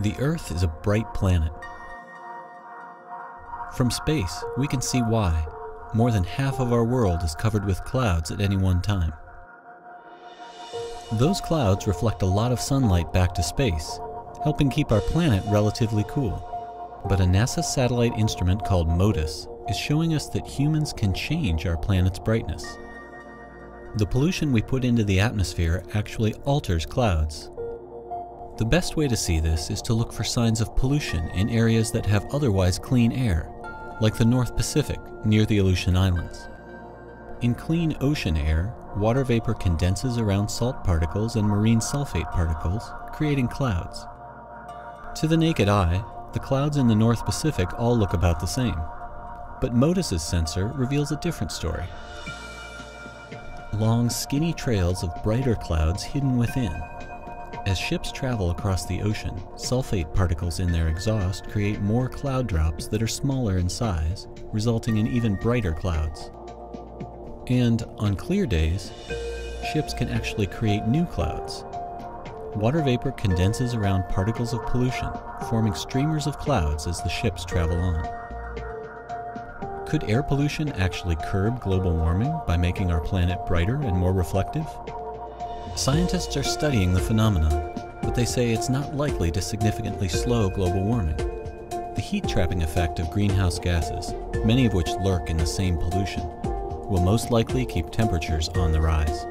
The Earth is a bright planet. From space, we can see why. More than half of our world is covered with clouds at any one time. Those clouds reflect a lot of sunlight back to space, helping keep our planet relatively cool. But a NASA satellite instrument called MODIS is showing us that humans can change our planet's brightness. The pollution we put into the atmosphere actually alters clouds, the best way to see this is to look for signs of pollution in areas that have otherwise clean air, like the North Pacific near the Aleutian Islands. In clean ocean air, water vapor condenses around salt particles and marine sulfate particles, creating clouds. To the naked eye, the clouds in the North Pacific all look about the same. But MODIS's sensor reveals a different story. Long, skinny trails of brighter clouds hidden within as ships travel across the ocean, sulfate particles in their exhaust create more cloud drops that are smaller in size, resulting in even brighter clouds. And on clear days, ships can actually create new clouds. Water vapor condenses around particles of pollution, forming streamers of clouds as the ships travel on. Could air pollution actually curb global warming by making our planet brighter and more reflective? Scientists are studying the phenomenon, but they say it's not likely to significantly slow global warming. The heat trapping effect of greenhouse gases, many of which lurk in the same pollution, will most likely keep temperatures on the rise.